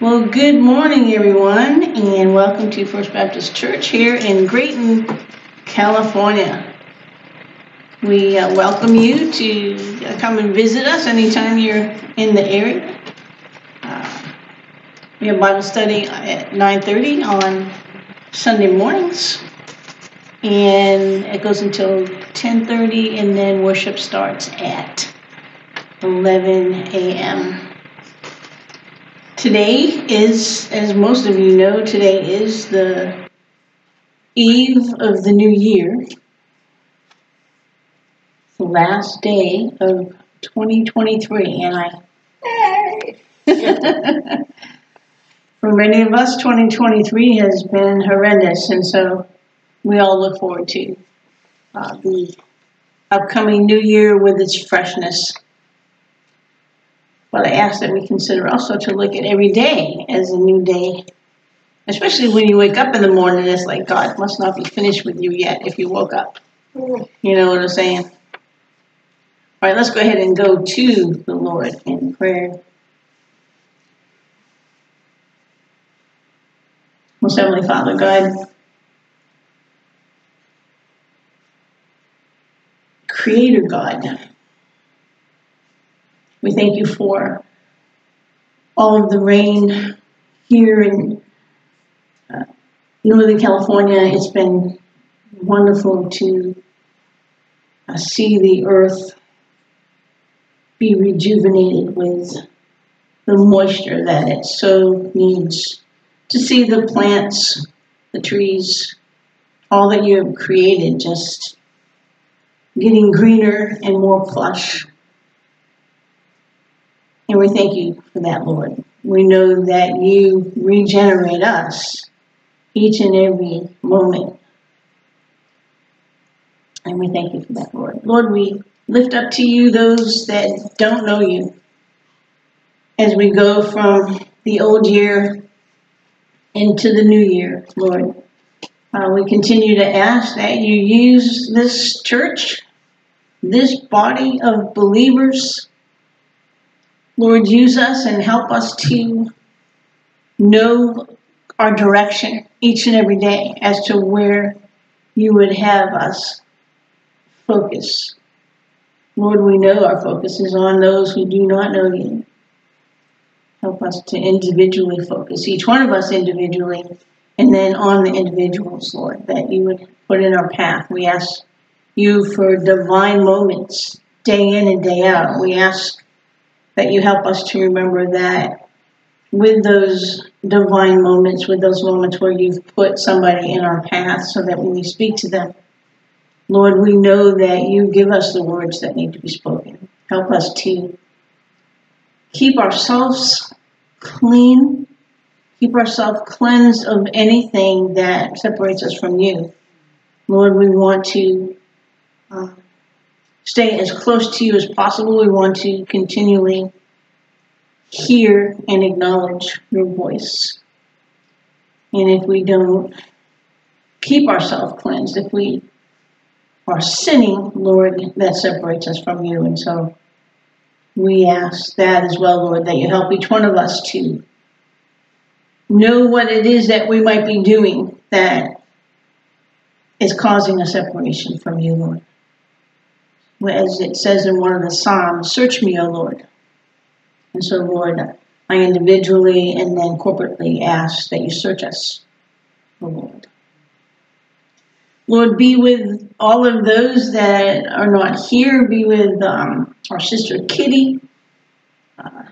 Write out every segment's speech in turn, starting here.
Well, good morning, everyone, and welcome to First Baptist Church here in Graton, California. We uh, welcome you to uh, come and visit us anytime you're in the area. Uh, we have Bible study at 9:30 on Sunday mornings, and it goes until 10:30, and then worship starts at 11 a.m. Today is, as most of you know, today is the eve of the new year, the last day of 2023, and I. For many of us, 2023 has been horrendous, and so we all look forward to uh, the upcoming new year with its freshness. But I ask that we consider also to look at every day as a new day. Especially when you wake up in the morning, it's like God must not be finished with you yet if you woke up. You know what I'm saying? All right, let's go ahead and go to the Lord in prayer. Most Heavenly Father, God, Creator God, we thank you for all of the rain here in uh, Northern California. It's been wonderful to uh, see the earth be rejuvenated with the moisture that it so needs. To see the plants, the trees, all that you have created just getting greener and more plush. And we thank you for that, Lord. We know that you regenerate us each and every moment. And we thank you for that, Lord. Lord, we lift up to you those that don't know you as we go from the old year into the new year, Lord. Uh, we continue to ask that you use this church, this body of believers Lord, use us and help us to know our direction each and every day as to where you would have us focus. Lord, we know our focus is on those who do not know you. Help us to individually focus, each one of us individually, and then on the individuals, Lord, that you would put in our path. We ask you for divine moments, day in and day out. We ask that you help us to remember that with those divine moments, with those moments where you've put somebody in our path so that when we speak to them, Lord, we know that you give us the words that need to be spoken. Help us to keep ourselves clean, keep ourselves cleansed of anything that separates us from you. Lord, we want to uh, stay as close to you as possible. We want to continually hear and acknowledge your voice. And if we don't keep ourselves cleansed, if we are sinning, Lord, that separates us from you. And so we ask that as well, Lord, that you help each one of us to know what it is that we might be doing that is causing a separation from you, Lord as it says in one of the Psalms, search me, O Lord. And so, Lord, I individually and then corporately ask that you search us, O Lord. Lord, be with all of those that are not here. Be with um, our sister Kitty. Uh,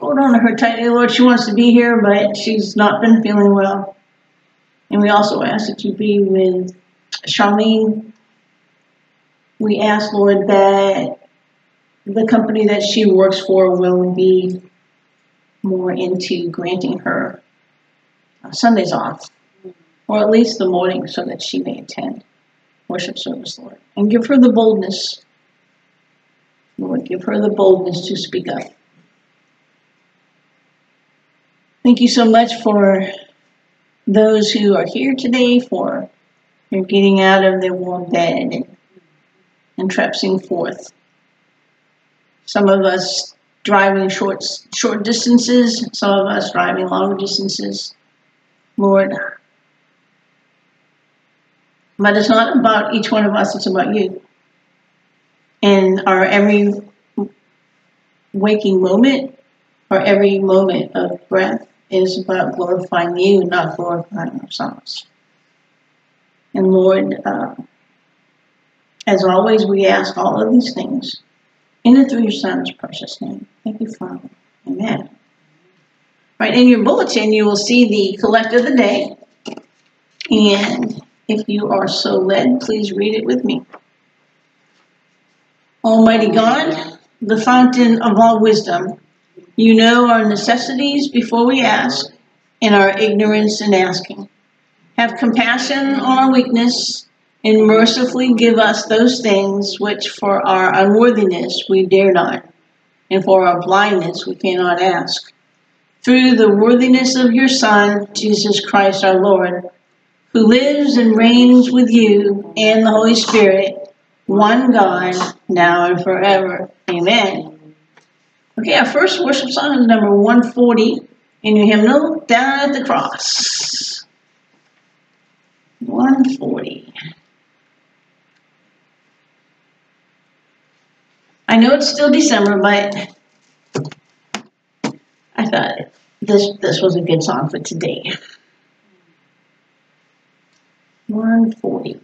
hold on to her tightly, Lord. She wants to be here, but she's not been feeling well. And we also ask that you be with Charlene we ask, Lord, that the company that she works for will be more into granting her uh, Sundays off, or at least the morning, so that she may attend worship service, Lord. And give her the boldness, Lord, give her the boldness to speak up. Thank you so much for those who are here today, for getting out of their warm bed and traipsing forth. Some of us driving short short distances, some of us driving long distances. Lord, but it's not about each one of us, it's about you. And our every waking moment or every moment of breath is about glorifying you, not glorifying ourselves. And Lord, uh, as always, we ask all of these things in and through your Son's precious name. Thank you, Father. Amen. Right, in your bulletin, you will see the collect of the day. And if you are so led, please read it with me. Almighty God, the fountain of all wisdom, you know our necessities before we ask, and our ignorance in asking. Have compassion on our weakness, and mercifully give us those things which for our unworthiness we dare not, and for our blindness we cannot ask. Through the worthiness of your Son, Jesus Christ our Lord, who lives and reigns with you and the Holy Spirit, one God, now and forever. Amen. Okay, our first worship song is number 140 in your hymnal, Down at the Cross. 140. I know it's still December, but I thought this this was a good song for today. 140.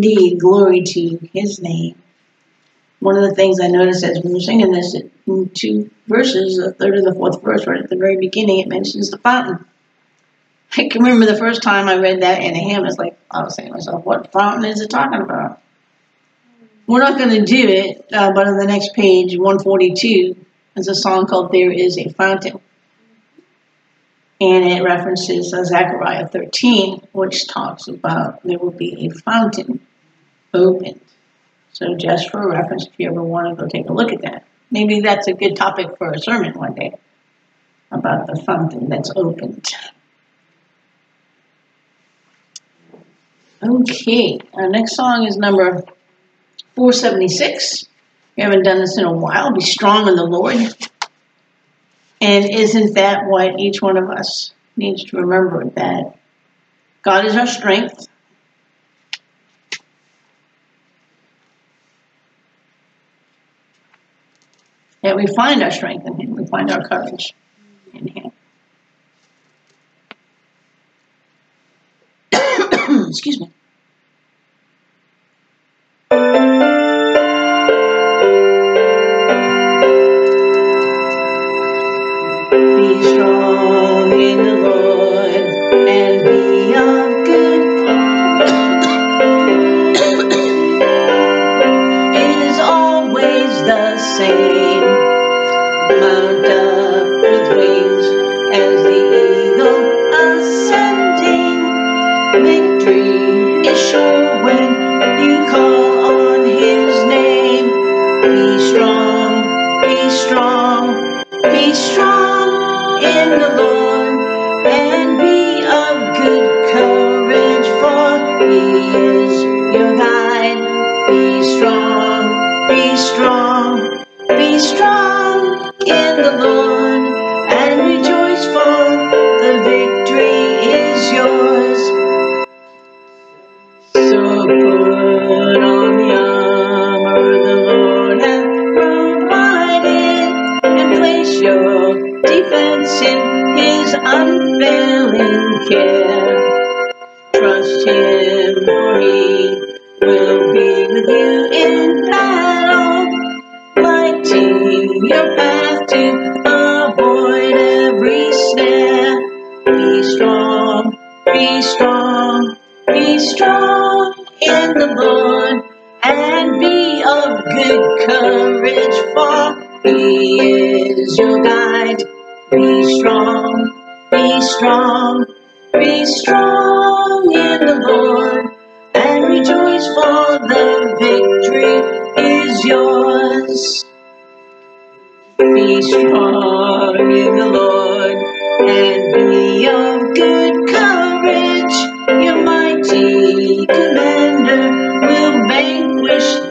Indeed, glory to his name. One of the things I noticed as we were singing this, in two verses, the third and the fourth verse, right at the very beginning, it mentions the fountain. I can remember the first time I read that in a hymn, it's like, I was saying to myself, what fountain is it talking about? We're not going to do it, uh, but on the next page, 142, is a song called There Is a Fountain. And it references uh, Zechariah 13, which talks about there will be a fountain opened. So just for reference, if you ever want to go take a look at that. Maybe that's a good topic for a sermon one day about the fountain that's opened. Okay, our next song is number 476. We haven't done this in a while. Be strong in the Lord. And isn't that what each one of us needs to remember? That God is our strength. That we find our strength in Him, we find our courage in Him. Excuse me. Be strong in the Lord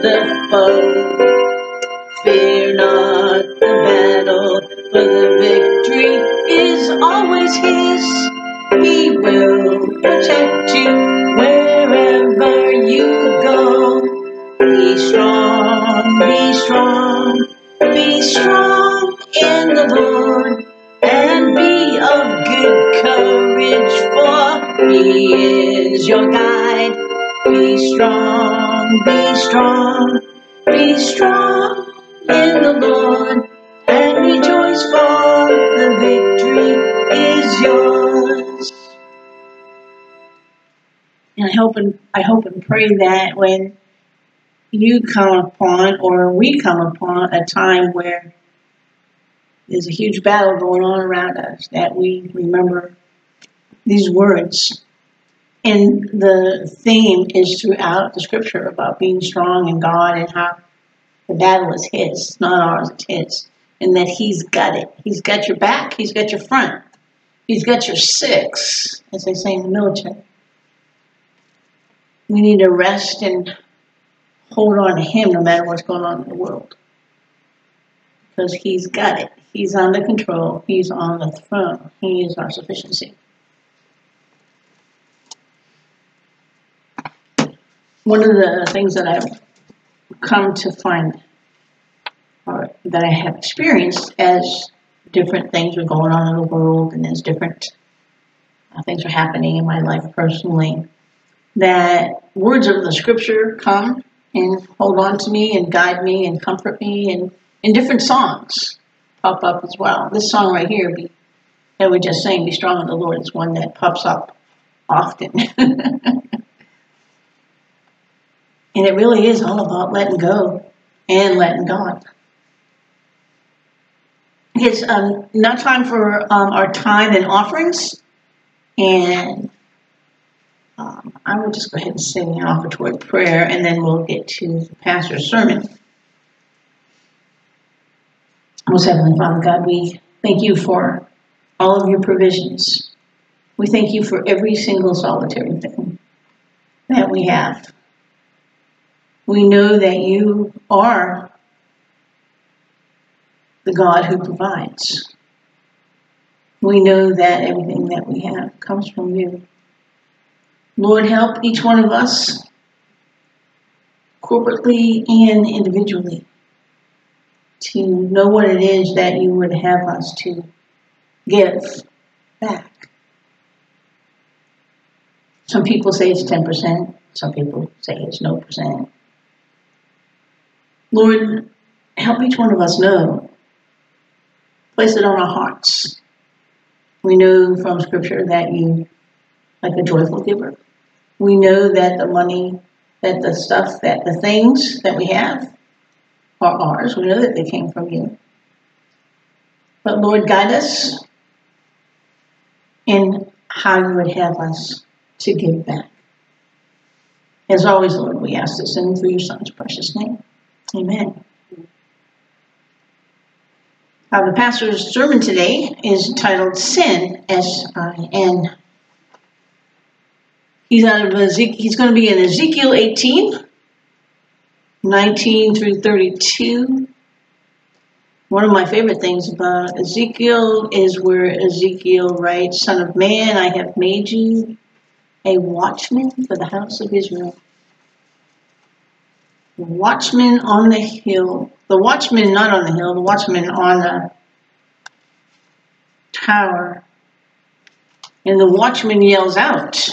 the foe. Fear not the battle, for the victory is always his. He will protect you wherever you go. Be strong, be strong, be strong in the Lord, and be of good courage, for He is your guide. Be strong, be strong, be strong in the Lord, and rejoice, for the victory is yours. And I hope and I hope and pray that when you come upon or we come upon a time where there's a huge battle going on around us, that we remember these words. And the theme is throughout the scripture about being strong in God and how the battle is His, not ours, it's His. And that He's got it. He's got your back, He's got your front, He's got your six, as they say in the military. We need to rest and hold on to Him no matter what's going on in the world. Because He's got it. He's under control. He's on the throne. He is our sufficiency. One of the things that I've come to find, or that I have experienced as different things are going on in the world and as different uh, things are happening in my life personally, that words of the scripture come and hold on to me and guide me and comfort me and in different songs pop up as well. This song right here, be And we're just saying, be strong in the Lord is one that pops up often. and it really is all about letting go and letting God. It's um, now time for um, our time and offerings. And um, I will just go ahead and say the offertory prayer, and then we'll get to the pastor's sermon. Most Heavenly Father God, we thank you for all of your provisions. We thank you for every single solitary thing that we have. We know that you are the God who provides. We know that everything that we have comes from you. Lord, help each one of us, corporately and individually, to know what it is that you would have us to give back. Some people say it's 10%, some people say it's no percent. Lord, help each one of us know. Place it on our hearts. We know from Scripture that you, like a joyful giver, we know that the money, that the stuff, that the things that we have are ours. We know that they came from you. But Lord, guide us in how you would have us to give back. As always, Lord, we ask this in through your Son's precious name. Amen. Uh, the pastor's sermon today is titled Sin, S-I-N. He's out of Ezekiel, he's going to be in Ezekiel 18, 19 through 32. One of my favorite things about Ezekiel is where Ezekiel writes, Son of man, I have made you a watchman for the house of Israel. Watchman on the hill. The watchman not on the hill, the watchman on the tower. And the watchman yells out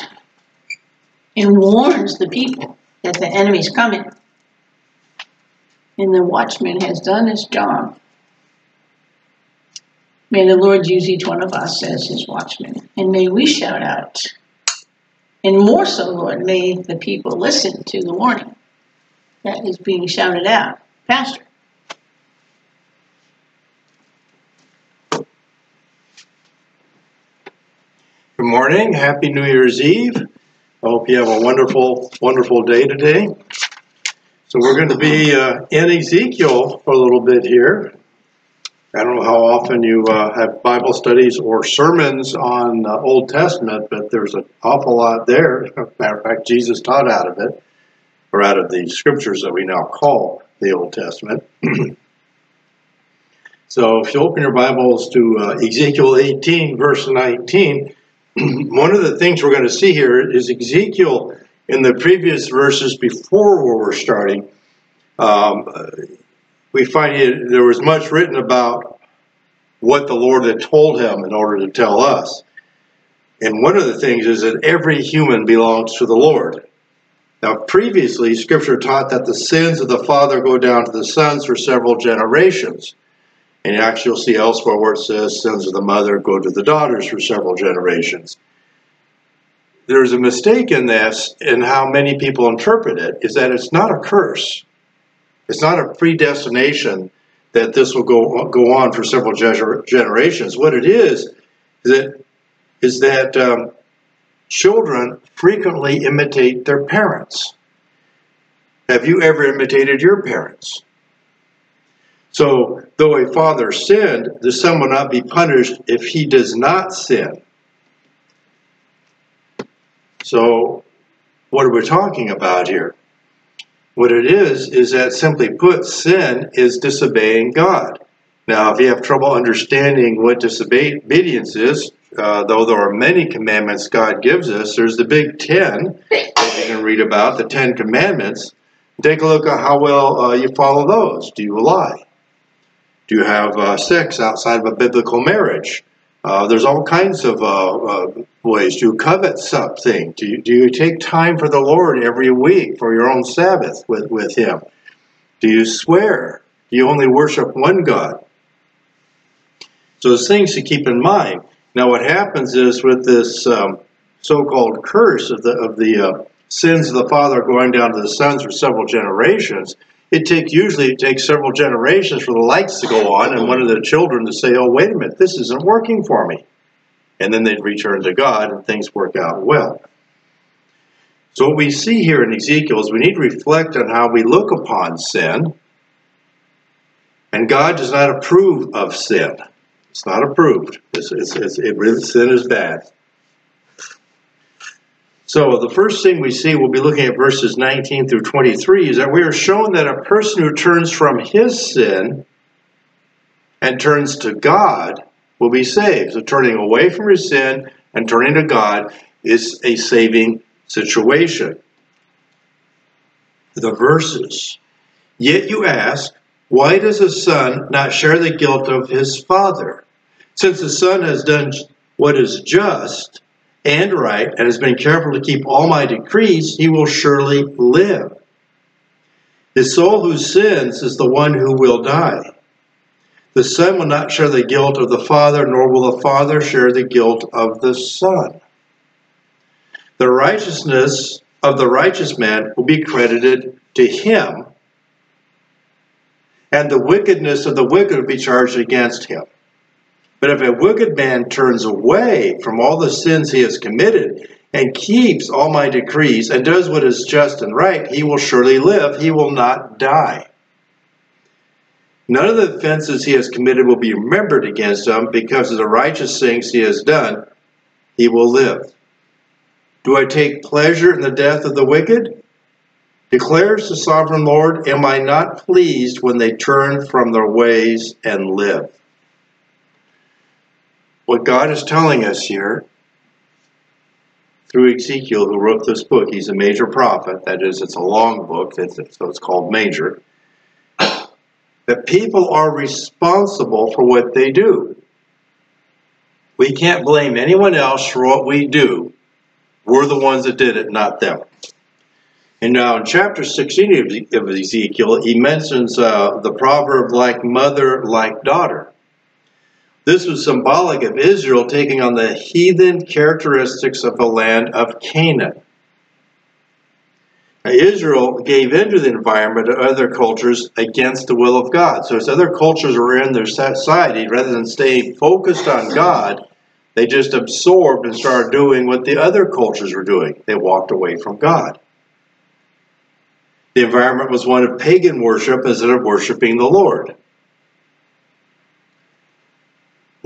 and warns the people that the enemy's coming. And the watchman has done his job. May the Lord use each one of us as his watchman. And may we shout out. And more so, Lord, may the people listen to the warning that is being shouted out. Pastor. Good morning. Happy New Year's Eve. I hope you have a wonderful, wonderful day today. So we're going to be uh, in Ezekiel for a little bit here. I don't know how often you uh, have Bible studies or sermons on uh, Old Testament, but there's an awful lot there. Matter of fact, Jesus taught out of it, or out of the scriptures that we now call the Old Testament. so if you open your Bibles to uh, Ezekiel 18, verse 19, one of the things we're going to see here is Ezekiel in the previous verses before where we're starting. Um, we find it, there was much written about what the Lord had told him in order to tell us. And one of the things is that every human belongs to the Lord. Now, previously, Scripture taught that the sins of the father go down to the sons for several generations. And actually, you'll see elsewhere where it says sins of the mother go to the daughters for several generations. There's a mistake in this, in how many people interpret it, is that it's not a curse. It's not a predestination that this will go, go on for several generations. What it is, is that, is that um, children frequently imitate their parents. Have you ever imitated your parents? So, though a father sinned, the son will not be punished if he does not sin. So, what are we talking about here? What it is, is that simply put, sin is disobeying God. Now, if you have trouble understanding what disobedience is, uh, though there are many commandments God gives us, there's the big ten that you can read about, the Ten Commandments. Take a look at how well uh, you follow those. Do you lie? Do you have uh, sex outside of a biblical marriage? Uh, there's all kinds of uh, ways. Do you covet something? Do you, do you take time for the Lord every week for your own Sabbath with, with Him? Do you swear? Do you only worship one God? So there's things to keep in mind. Now, what happens is with this um, so-called curse of the of the uh, sins of the father going down to the sons for several generations, it take usually it takes several generations for the lights to go on and one of the children to say, "Oh, wait a minute, this isn't working for me," and then they'd return to God and things work out well. So what we see here in Ezekiel is we need to reflect on how we look upon sin, and God does not approve of sin. It's not approved. It's, it's, it's, it really, sin is bad. So the first thing we see, we'll be looking at verses 19 through 23, is that we are shown that a person who turns from his sin and turns to God will be saved. So turning away from his sin and turning to God is a saving situation. The verses. Yet you ask, why does a son not share the guilt of his father? Since the son has done what is just, and right and has been careful to keep all my decrees, he will surely live. His soul who sins is the one who will die. The son will not share the guilt of the father, nor will the father share the guilt of the son. The righteousness of the righteous man will be credited to him, and the wickedness of the wicked will be charged against him. But if a wicked man turns away from all the sins he has committed and keeps all my decrees and does what is just and right, he will surely live. He will not die. None of the offenses he has committed will be remembered against him because of the righteous things he has done. He will live. Do I take pleasure in the death of the wicked? Declares the sovereign Lord, Am I not pleased when they turn from their ways and live? What God is telling us here through Ezekiel, who wrote this book, he's a major prophet. That is, it's a long book, so it's called major. That people are responsible for what they do. We can't blame anyone else for what we do. We're the ones that did it, not them. And now in chapter 16 of Ezekiel, he mentions uh, the proverb like mother, like daughter. This was symbolic of Israel taking on the heathen characteristics of the land of Canaan. Israel gave into the environment of other cultures against the will of God. So as other cultures were in their society, rather than staying focused on God, they just absorbed and started doing what the other cultures were doing. They walked away from God. The environment was one of pagan worship instead of worshiping the Lord.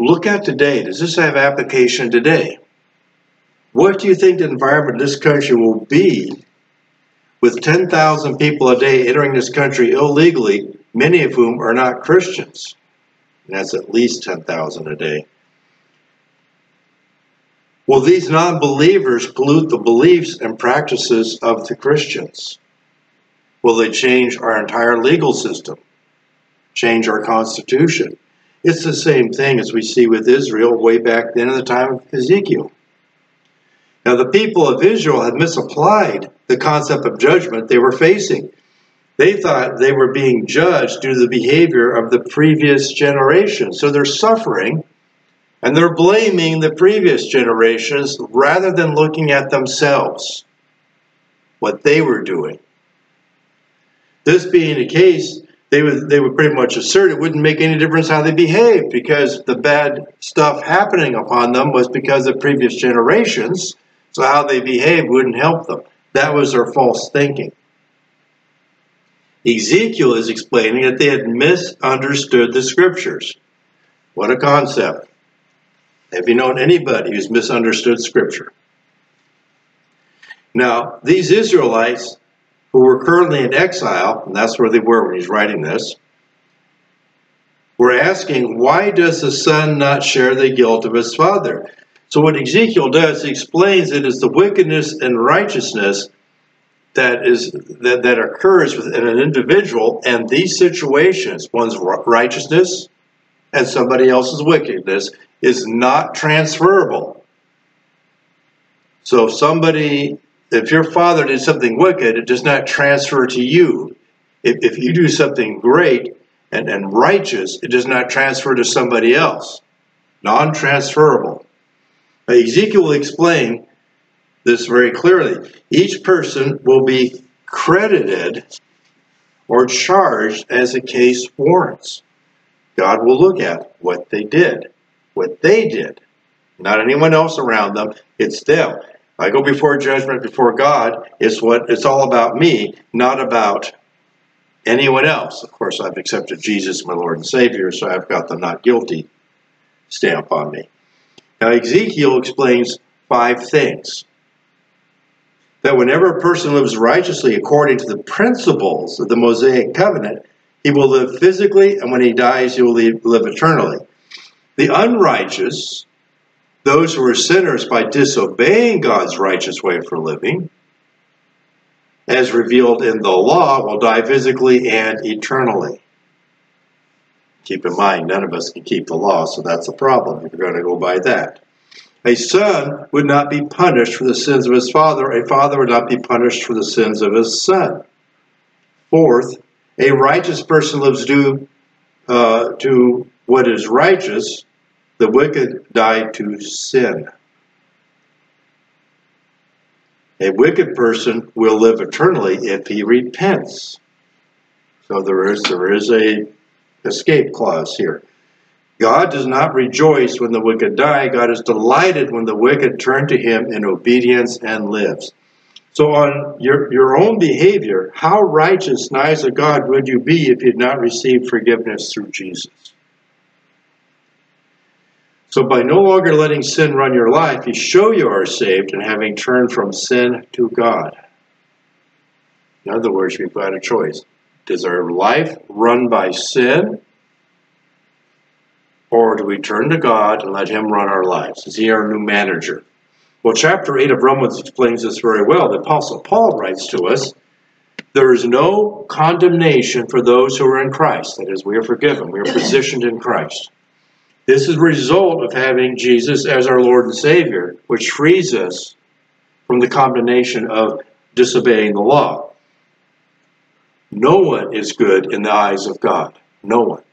Look at today. Does this have application today? What do you think the environment in this country will be with 10,000 people a day entering this country illegally, many of whom are not Christians? And that's at least 10,000 a day. Will these non believers pollute the beliefs and practices of the Christians? Will they change our entire legal system? Change our Constitution? It's the same thing as we see with Israel way back then in the time of Ezekiel. Now, the people of Israel had misapplied the concept of judgment they were facing. They thought they were being judged due to the behavior of the previous generation. So they're suffering and they're blaming the previous generations rather than looking at themselves, what they were doing. This being the case, they would they would pretty much assert it wouldn't make any difference how they behaved because the bad stuff happening upon them was because of previous generations. So how they behaved wouldn't help them. That was their false thinking. Ezekiel is explaining that they had misunderstood the scriptures. What a concept. Have you known anybody who's misunderstood scripture? Now, these Israelites who were currently in exile, and that's where they were when he's writing this, were asking, why does the son not share the guilt of his father? So what Ezekiel does, he explains it is the wickedness and righteousness that is that, that occurs within an individual and these situations, one's righteousness and somebody else's wickedness, is not transferable. So if somebody if your father did something wicked, it does not transfer to you. If, if you do something great and, and righteous, it does not transfer to somebody else. Non transferable. Ezekiel will explain this very clearly. Each person will be credited or charged as the case warrants. God will look at what they did, what they did, not anyone else around them. It's them. I go before judgment before God. It's what it's all about me, not about anyone else. Of course, I've accepted Jesus, my Lord and Savior, so I've got the not guilty stamp on me. Now, Ezekiel explains five things. That whenever a person lives righteously according to the principles of the Mosaic covenant, he will live physically, and when he dies, he will live eternally. The unrighteous, those who are sinners by disobeying God's righteous way for living, as revealed in the law, will die physically and eternally. Keep in mind, none of us can keep the law, so that's a problem if you're going to go by that. A son would not be punished for the sins of his father. A father would not be punished for the sins of his son. Fourth, a righteous person lives due uh, to what is righteous. The wicked die to sin. A wicked person will live eternally if he repents. So there is there is a escape clause here. God does not rejoice when the wicked die. God is delighted when the wicked turn to him in obedience and lives. So on your, your own behavior, how righteous in eyes of God would you be if you had not received forgiveness through Jesus? So by no longer letting sin run your life, you show you are saved and having turned from sin to God. In other words, we've got a choice. Does our life run by sin? Or do we turn to God and let Him run our lives? Is He our new manager? Well, chapter 8 of Romans explains this very well. The Apostle Paul writes to us there is no condemnation for those who are in Christ. That is, we are forgiven, we are positioned in Christ. This is a result of having Jesus as our Lord and Savior, which frees us from the condemnation of disobeying the law. No one is good in the eyes of God. No one.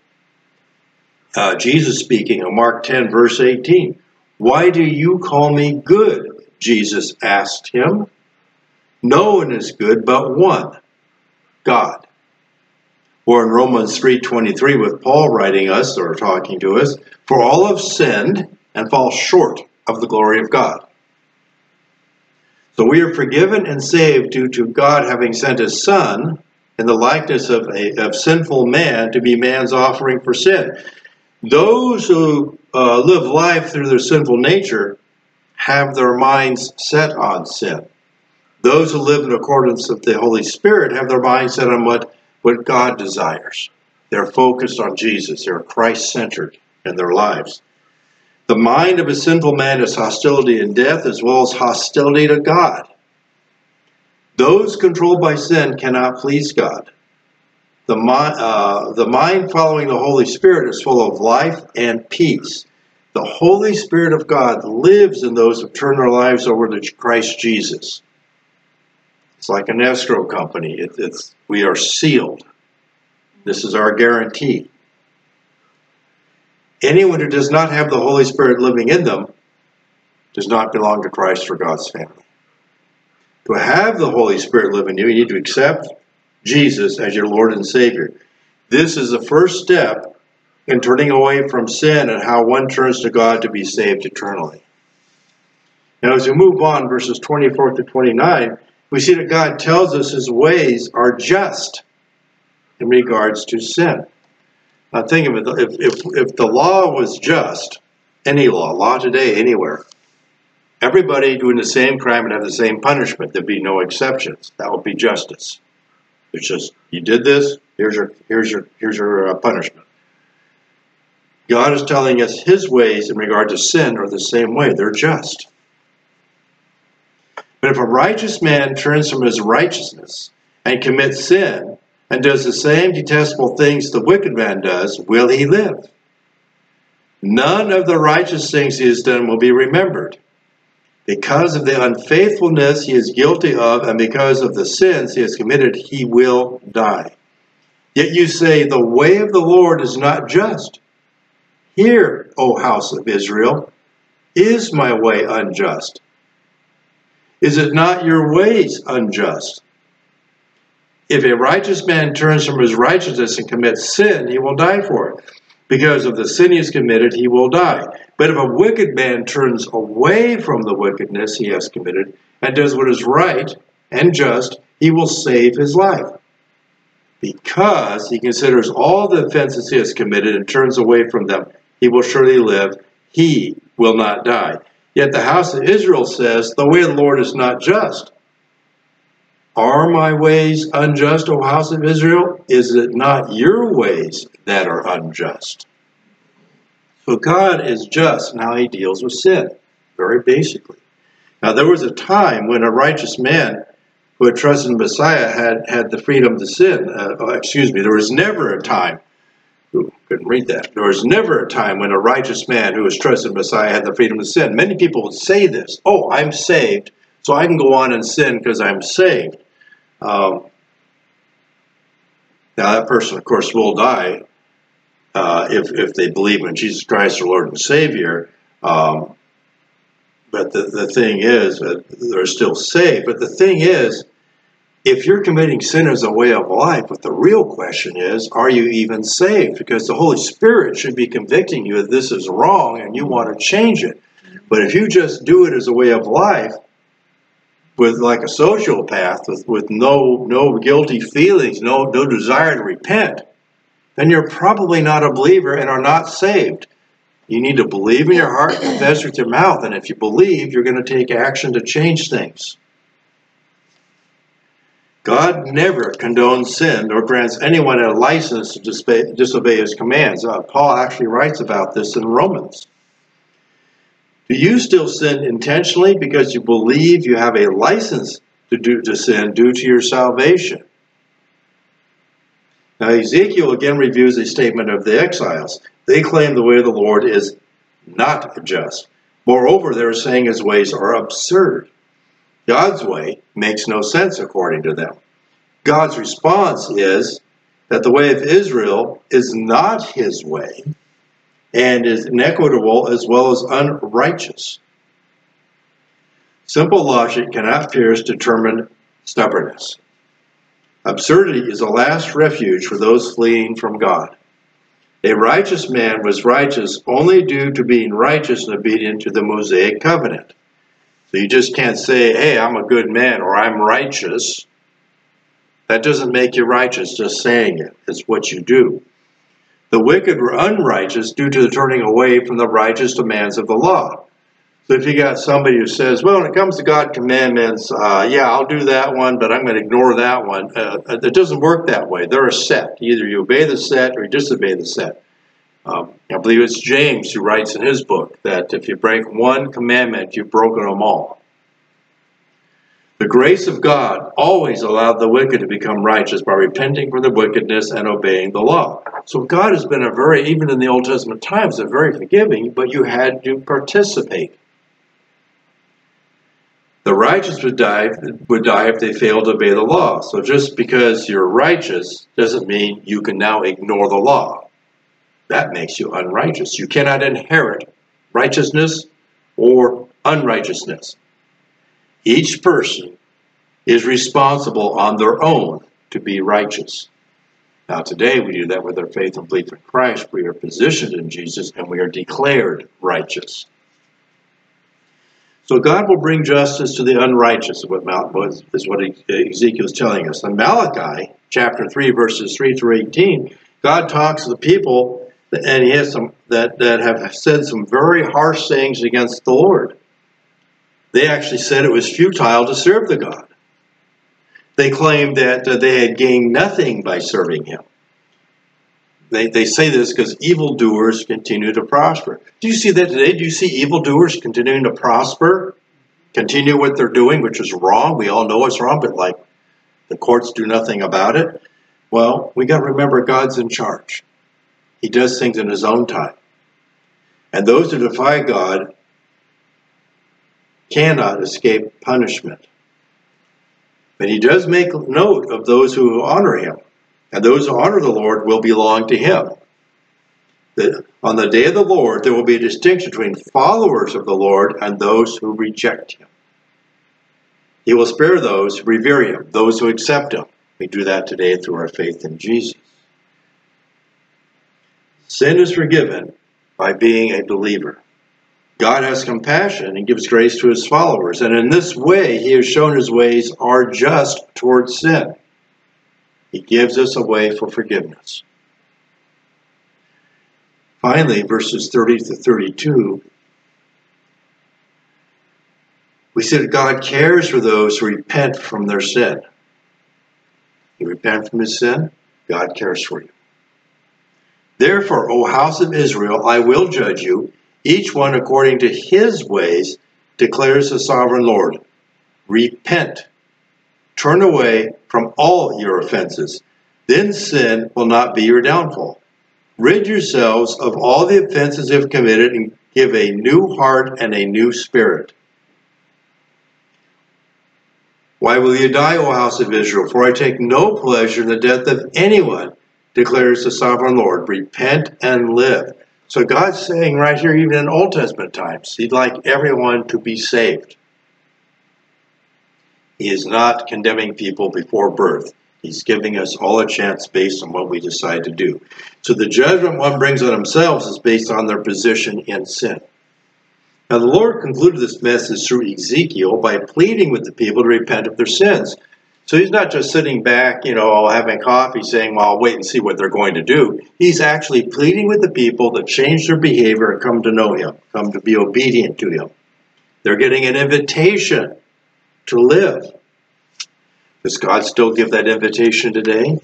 Uh, Jesus speaking in Mark 10, verse 18. Why do you call me good? Jesus asked him. No one is good but one, God. Or in Romans 3.23 with Paul writing us or talking to us, for all have sinned and fall short of the glory of God. So we are forgiven and saved due to God having sent his Son in the likeness of, a, of sinful man to be man's offering for sin. Those who uh, live life through their sinful nature have their minds set on sin. Those who live in accordance with the Holy Spirit have their minds set on what what God desires. They're focused on Jesus. They're Christ centered in their lives. The mind of a sinful man is hostility and death as well as hostility to God. Those controlled by sin cannot please God. The, uh, the mind following the Holy Spirit is full of life and peace. The Holy Spirit of God lives in those who turn their lives over to Christ Jesus. It's like an escrow company. It, it's we are sealed. This is our guarantee. Anyone who does not have the Holy Spirit living in them does not belong to Christ for God's family. To have the Holy Spirit live in you, you need to accept Jesus as your Lord and Savior. This is the first step in turning away from sin and how one turns to God to be saved eternally. Now, as we move on, verses 24 to 29, we see that God tells us his ways are just in regards to sin. Now think of it, if, if, if the law was just, any law, law today, anywhere, everybody doing the same crime would have the same punishment. There'd be no exceptions. That would be justice. It's just, you did this, here's your, here's your, here's your uh, punishment. God is telling us his ways in regard to sin are the same way. They're just. But if a righteous man turns from his righteousness and commits sin and does the same detestable things the wicked man does, will he live? None of the righteous things he has done will be remembered. Because of the unfaithfulness he is guilty of and because of the sins he has committed, he will die. Yet you say, The way of the Lord is not just. Hear, O house of Israel. Is my way unjust? Is it not your ways unjust? If a righteous man turns from his righteousness and commits sin, he will die for it. Because of the sin he has committed, he will die. But if a wicked man turns away from the wickedness he has committed and does what is right and just, he will save his life. Because he considers all the offenses he has committed and turns away from them, he will surely live. He will not die. Yet the house of Israel says, The way of the Lord is not just. Are my ways unjust, O house of Israel? Is it not your ways that are unjust? So God is just in how he deals with sin, very basically. Now, there was a time when a righteous man who had trusted in Messiah had, had the freedom to sin. Uh, oh, excuse me, there was never a time, ooh, couldn't read that. There was never a time when a righteous man who was trusted Messiah had the freedom to sin. Many people would say this, oh, I'm saved, so I can go on and sin because I'm saved. Um, now, that person, of course, will die uh, if, if they believe in Jesus Christ, their Lord and Savior. Um, but the, the thing is, uh, they're still saved. But the thing is, if you're committing sin as a way of life, but the real question is, are you even saved? Because the Holy Spirit should be convicting you that this is wrong and you want to change it. But if you just do it as a way of life, with like a sociopath, with, with no no guilty feelings, no no desire to repent, then you're probably not a believer and are not saved. You need to believe in your heart and confess with your mouth. And if you believe, you're going to take action to change things. God never condones sin or grants anyone a license to disobey, his commands. Uh, Paul actually writes about this in Romans. Do you still sin intentionally because you believe you have a license to do to sin due to your salvation? Now Ezekiel again reviews a statement of the exiles. They claim the way of the Lord is not just. Moreover, they're saying his ways are absurd. God's way makes no sense according to them. God's response is that the way of Israel is not his way and is inequitable as well as unrighteous. Simple logic cannot pierce determined stubbornness. Absurdity is a last refuge for those fleeing from God. A righteous man was righteous only due to being righteous and obedient to the Mosaic covenant. So you just can't say, hey, I'm a good man or I'm righteous. That doesn't make you righteous, just saying it. It's what you do. The wicked were unrighteous due to the turning away from the righteous demands of the law. So if you got somebody who says, well, when it comes to God commandments, uh, yeah, I'll do that one, but I'm going to ignore that one. Uh, it doesn't work that way. They're a set. Either you obey the set or you disobey the set. Um, I believe it's James who writes in his book that if you break one commandment, you've broken them all. The grace of God always allowed the wicked to become righteous by repenting from their wickedness and obeying the law. So God has been a very, even in the Old Testament times, a very forgiving, but you had to participate. The righteous would die, would die if they failed to obey the law. So just because you're righteous doesn't mean you can now ignore the law. That makes you unrighteous. You cannot inherit righteousness or unrighteousness. Each person is responsible on their own to be righteous. Now, today we do that with our faith and belief in Christ. We are positioned in Jesus and we are declared righteous. So God will bring justice to the unrighteous, is what Ezekiel is telling us. In Malachi, chapter 3, verses 3 through 18, God talks to the people, and he has some that, that have said some very harsh sayings against the Lord. They actually said it was futile to serve the God. They claimed that uh, they had gained nothing by serving him. They, they say this because evildoers continue to prosper. Do you see that today? Do you see evildoers continuing to prosper? Continue what they're doing, which is wrong. We all know it's wrong, but like the courts do nothing about it. Well, we got to remember God's in charge. He does things in his own time. And those who defy God cannot escape punishment. But he does make note of those who honor him and those who honor the Lord will belong to him. on the day of the Lord, there will be a distinction between followers of the Lord and those who reject him. He will spare those who revere him, those who accept him. We do that today through our faith in Jesus. Sin is forgiven by being a believer. God has compassion and gives grace to his followers, and in this way, he has shown his ways are just towards sin. He gives us a way for forgiveness. Finally, verses 30 to 32, we see that God cares for those who repent from their sin. You repent from his sin, God cares for you. Therefore, O house of Israel, I will judge you, each one according to his ways, declares the sovereign Lord. Repent. Turn away from all your offenses. Then sin will not be your downfall. Rid yourselves of all the offenses you have committed and give a new heart and a new spirit. Why will you die, O house of Israel? For I take no pleasure in the death of anyone, declares the sovereign Lord. Repent and live. So God's saying right here, even in Old Testament times, He'd like everyone to be saved. He is not condemning people before birth. He's giving us all a chance based on what we decide to do. So the judgment one brings on themselves is based on their position in sin. Now, the Lord concluded this message through Ezekiel by pleading with the people to repent of their sins. So he's not just sitting back, you know, having coffee saying, well, I'll wait and see what they're going to do. He's actually pleading with the people to change their behavior and come to know him, come to be obedient to him. They're getting an invitation to live. Does God still give that invitation today?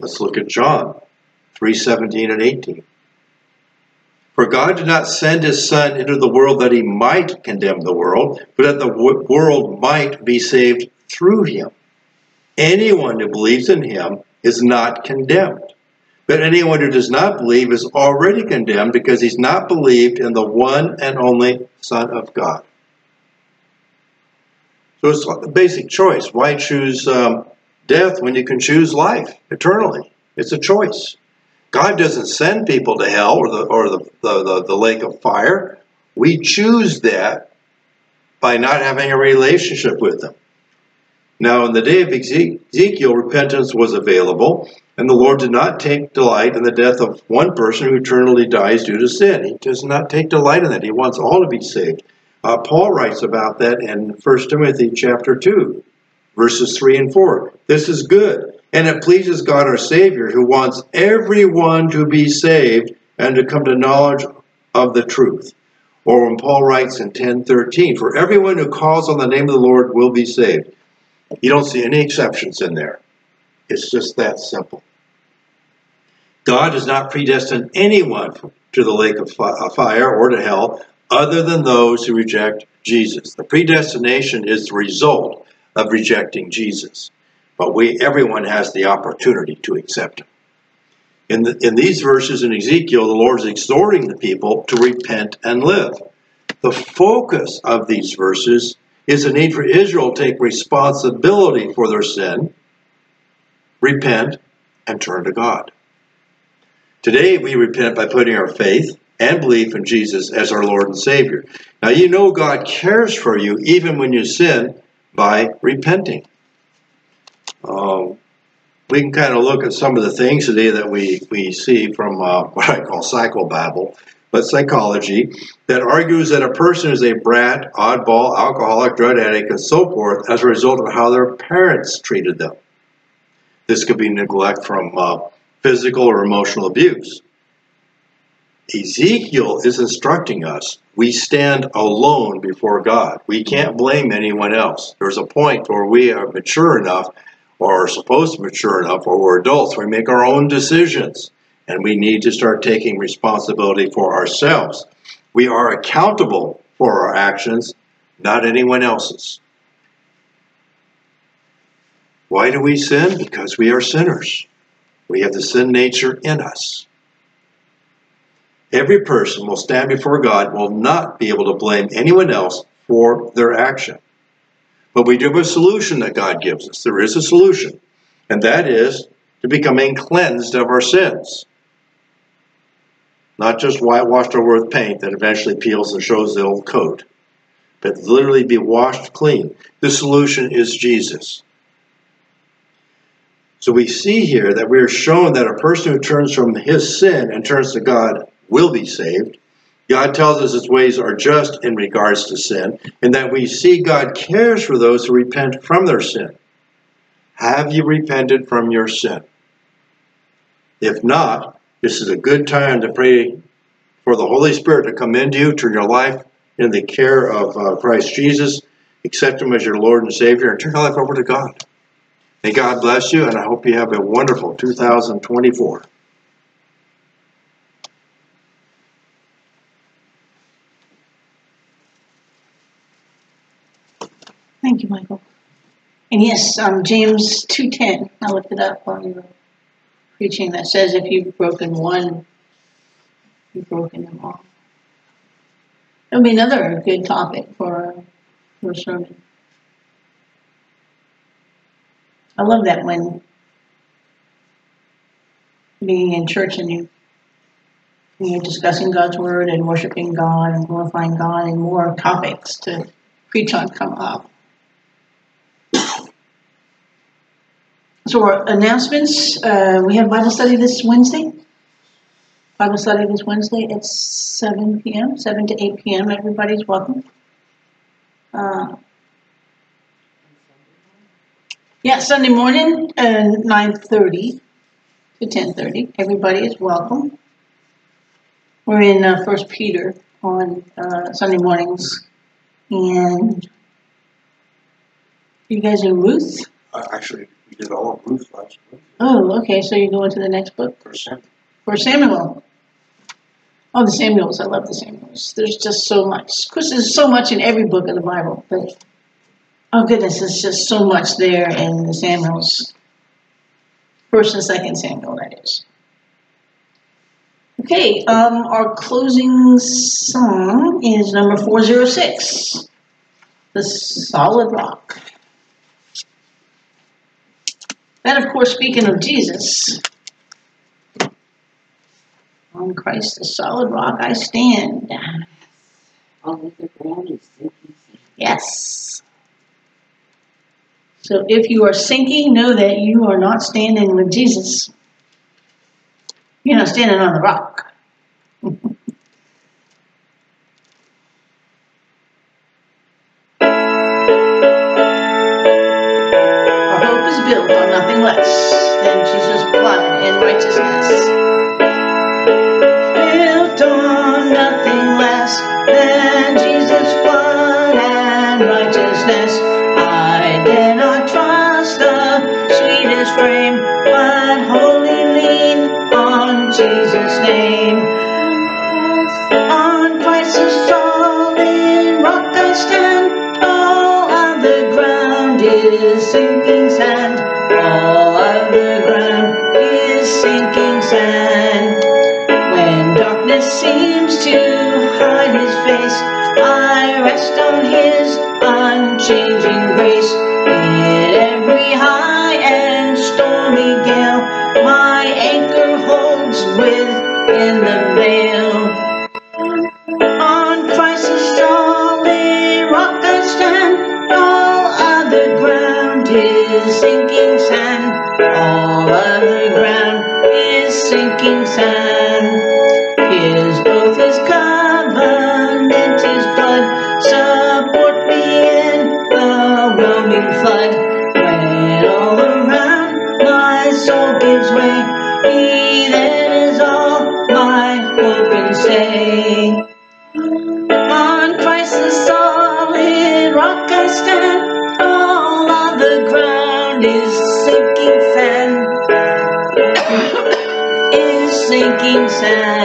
Let's look at John 3 17 and 18. For God did not send his Son into the world that he might condemn the world, but that the world might be saved through him. Anyone who believes in him is not condemned. But anyone who does not believe is already condemned because he's not believed in the one and only Son of God. So it's a basic choice. Why choose um, death when you can choose life eternally? It's a choice. God doesn't send people to hell or the or the, the, the, the lake of fire. We choose that by not having a relationship with them. Now, in the day of Ezekiel, repentance was available, and the Lord did not take delight in the death of one person who eternally dies due to sin. He does not take delight in that. He wants all to be saved. Uh, Paul writes about that in 1 Timothy chapter 2, verses 3 and 4. This is good and it pleases God our Savior, who wants everyone to be saved and to come to knowledge of the truth. Or when Paul writes in 10:13, for everyone who calls on the name of the Lord will be saved. You don't see any exceptions in there. It's just that simple. God does not predestine anyone to the lake of uh, fire or to hell other than those who reject Jesus. The predestination is the result of rejecting Jesus. But we, everyone has the opportunity to accept him. In, the, in these verses in Ezekiel, the Lord is exhorting the people to repent and live. The focus of these verses is the need for Israel to take responsibility for their sin, repent, and turn to God. Today, we repent by putting our faith and belief in Jesus as our Lord and Savior. Now, you know God cares for you even when you sin by repenting. Um, we can kind of look at some of the things today that we, we see from uh, what I call psychobabble, but psychology, that argues that a person is a brat, oddball, alcoholic, drug addict, and so forth as a result of how their parents treated them. This could be neglect from uh, physical or emotional abuse. Ezekiel is instructing us we stand alone before God. We can't blame anyone else. There's a point where we are mature enough or are supposed to mature enough or we're adults. We make our own decisions and we need to start taking responsibility for ourselves. We are accountable for our actions, not anyone else's. Why do we sin? Because we are sinners. We have the sin nature in us. Every person will stand before God will not be able to blame anyone else for their action. But we do have a solution that God gives us. There is a solution, and that is to becoming cleansed of our sins. Not just whitewashed over with paint that eventually peels and shows the old coat, but literally be washed clean. The solution is Jesus. So we see here that we are shown that a person who turns from his sin and turns to God will be saved. God tells us his ways are just in regards to sin, and that we see God cares for those who repent from their sin. Have you repented from your sin? If not, this is a good time to pray for the Holy Spirit to come into you, turn your life in the care of uh, Christ Jesus, accept Him as your Lord and Savior, and turn your life over to God. May God bless you, and I hope you have a wonderful 2024. Thank you, Michael. And yes, um, James 2.10, I looked it up while you were preaching, that says if you've broken one, you've broken them all. That would be another good topic for, for a sermon. I love that when being in church and you you're discussing God's word and worshiping God and glorifying God and more topics to preach on come up. So our announcements, uh, we have Bible study this Wednesday. Bible study this Wednesday at 7 p.m., 7 to 8 p.m. Everybody's welcome. Uh, yeah, Sunday morning, uh, 9.30 to 10.30. Everybody is welcome. We're in uh, First Peter on uh, Sunday mornings. And you guys in Ruth? Uh, actually, we did all of Ruth last week. Oh, okay, so you go into the next book? Percent. For Samuel. Oh, the Samuels. I love the Samuels. There's just so much. Of course, there's so much in every book of the Bible, but oh goodness, there's just so much there in the Samuels. First and second Samuel, that is. Okay, um, our closing song is number 406, The Solid Rock. That, of course, speaking of Jesus, on Christ, the solid rock, I stand. All the ground is sinking. Yes. So if you are sinking, know that you are not standing with Jesus. You're not standing on the rock. Rest on his unchanging grace. In every high and stormy gale, my anchor holds within the veil. The roaming flood. When all around my soul gives way, he then is all my hope and stay. On Christ's solid rock I stand, all other ground is sinking sand, is sinking sand.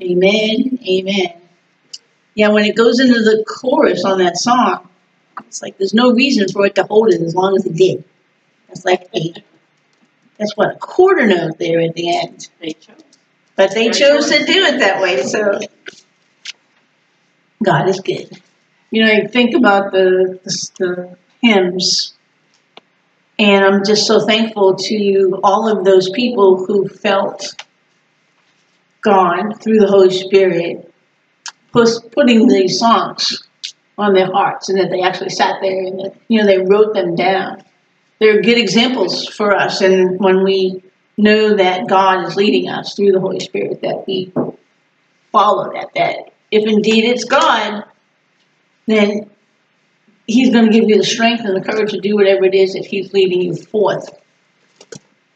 Amen, amen. Yeah, when it goes into the chorus on that song, it's like there's no reason for it to hold it as long as it did. That's like a, that's what, a quarter note there at the end. They chose. But they chose to do it that way, so God is good. You know, you think about the, the, the hymns, and I'm just so thankful to all of those people who felt God through the Holy Spirit putting these songs on their hearts, and that they actually sat there and that, you know they wrote them down. They're good examples for us, and when we know that God is leading us through the Holy Spirit, that we follow that. That if indeed it's God, then He's going to give you the strength and the courage to do whatever it is that He's leading you forth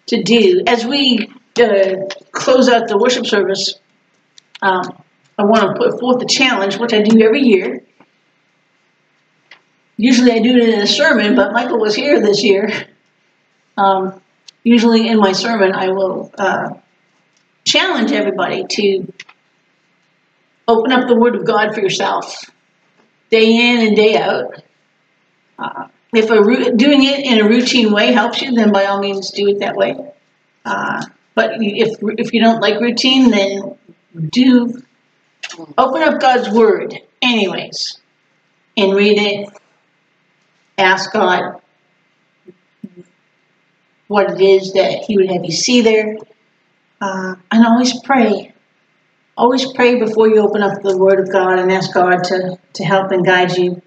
to do. As we uh, close out the worship service, um, I want to put forth the challenge, which I do every year. Usually I do it in a sermon, but Michael was here this year. Um, usually in my sermon, I will uh, challenge everybody to open up the Word of God for yourself, day in and day out. Uh, if a doing it in a routine way helps you, then by all means do it that way. Uh, but if if you don't like routine, then do open up God's Word, anyways, and read it. Ask God what it is that He would have you see there. Uh, and always pray. Always pray before you open up the Word of God and ask God to, to help and guide you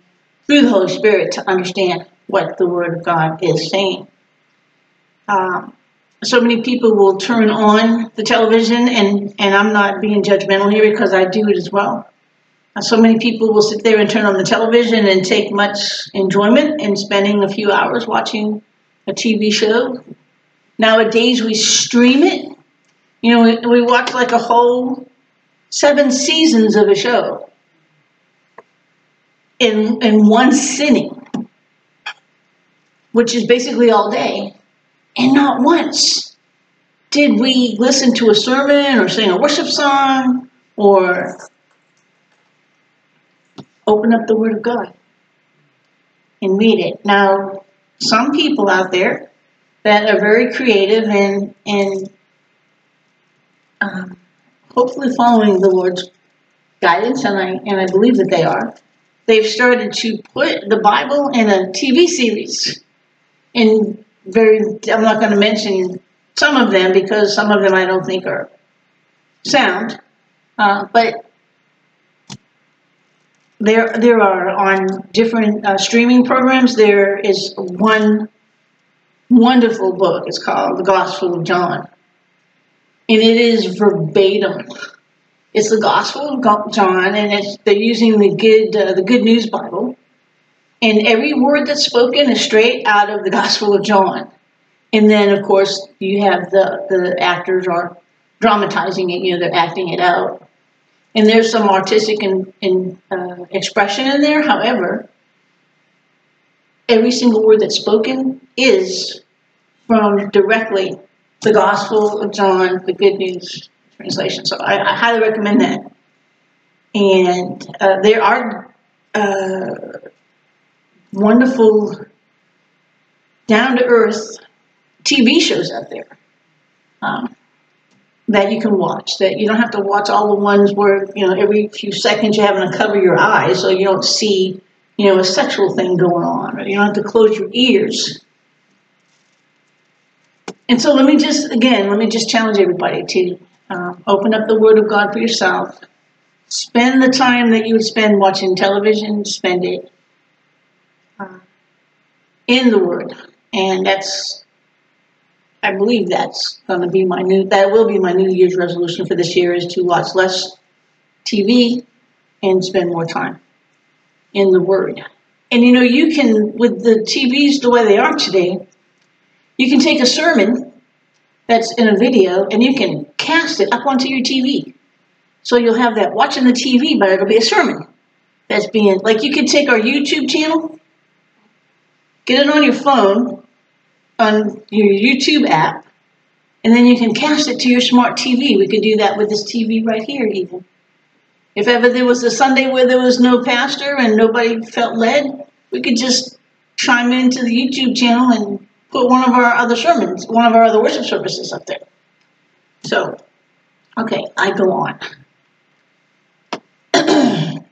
through the Holy Spirit to understand what the Word of God is saying. Um, so many people will turn on the television, and, and I'm not being judgmental here because I do it as well. Uh, So many people will sit there and turn on the television and take much enjoyment in spending a few hours watching a TV show. Nowadays, we stream it. You know, we, we watch like a whole seven seasons of a show in in one sitting, which is basically all day, and not once did we listen to a sermon or sing a worship song or open up the Word of God and read it. Now, some people out there that are very creative and and um, hopefully following the Lord's guidance, and I and I believe that they are. They've started to put the Bible in a TV series. In very, I'm not going to mention some of them because some of them I don't think are sound, uh, but there there are on different uh, streaming programs. There is one wonderful book. It's called The Gospel of John, and it is verbatim. It's the Gospel of John, and it's they're using the good uh, the Good News Bible, and every word that's spoken is straight out of the Gospel of John. And then, of course, you have the the actors are dramatizing it. You know, they're acting it out, and there's some artistic in, in, uh, expression in there. However, every single word that's spoken is from directly the Gospel of John, the Good News translation. So I, I highly recommend that. And uh, there are uh, wonderful, down to earth TV shows out there um, that you can watch. That you don't have to watch all the ones where you know every few seconds you're having to cover your eyes so you don't see you know a sexual thing going on, you don't have to close your ears. And so let me just again let me just challenge everybody to um, open up the Word of God for yourself. Spend the time that you would spend watching television. Spend it uh, in the Word, and that's I believe that's going to be my new, that will be my New Year's resolution for this year is to watch less TV and spend more time in the Word. And you know, you can, with the TVs the way they are today, you can take a sermon that's in a video and you can cast it up onto your TV. So you'll have that watching the TV, but it'll be a sermon that's being, like you could take our YouTube channel, get it on your phone, on your YouTube app And then you can cast it to your smart TV. We could do that with this TV right here, even. If ever there was a Sunday where there was no pastor and nobody felt led, we could just chime into the YouTube channel and put one of our other sermons, one of our other worship services up there. So, okay, I go on.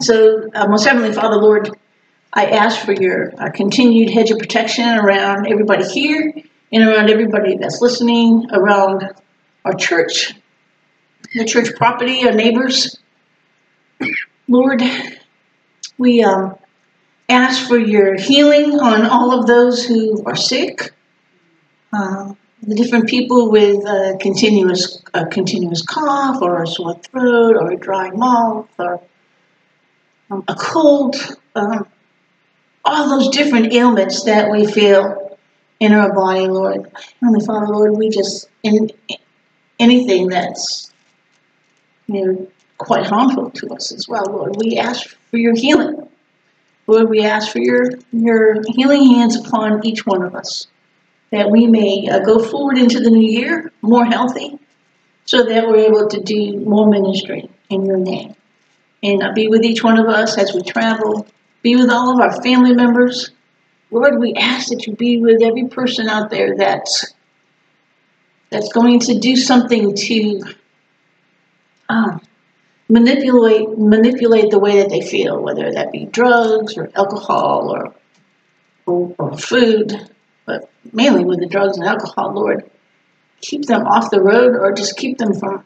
so, uh, most heavenly Father, Lord, I ask for your uh, continued hedge of protection around everybody here and around everybody that's listening, around our church, the church property, our neighbors. Lord, we um, ask for your healing on all of those who are sick, uh, the different people with a continuous, a continuous cough or a sore throat or a dry mouth or um, a cold, um, all those different ailments that we feel in our body, Lord. Heavenly Father, Lord, we just, in, anything that's, you know, quite harmful to us as well, Lord, we ask for your healing. Lord, we ask for your, your healing hands upon each one of us, that we may uh, go forward into the new year more healthy, so that we're able to do more ministry in your name. And uh, be with each one of us as we travel, be with all of our family members. Lord, we ask that you be with every person out there that's, that's going to do something to um, manipulate manipulate the way that they feel, whether that be drugs or alcohol or, or, or food, but mainly with the drugs and alcohol, Lord, keep them off the road or just keep them from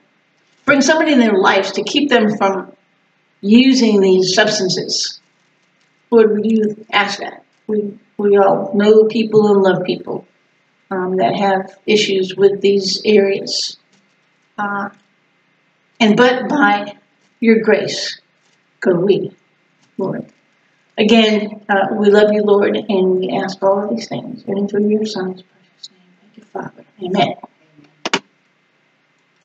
bring somebody in their lives to keep them from using these substances. Lord, would you ask that? We we all know people and love people um, that have issues with these areas. Uh, and but by your grace go we, Lord. Again, uh, we love you, Lord, and we ask all of these things. And through your Son's precious name. Thank you, Father. Amen.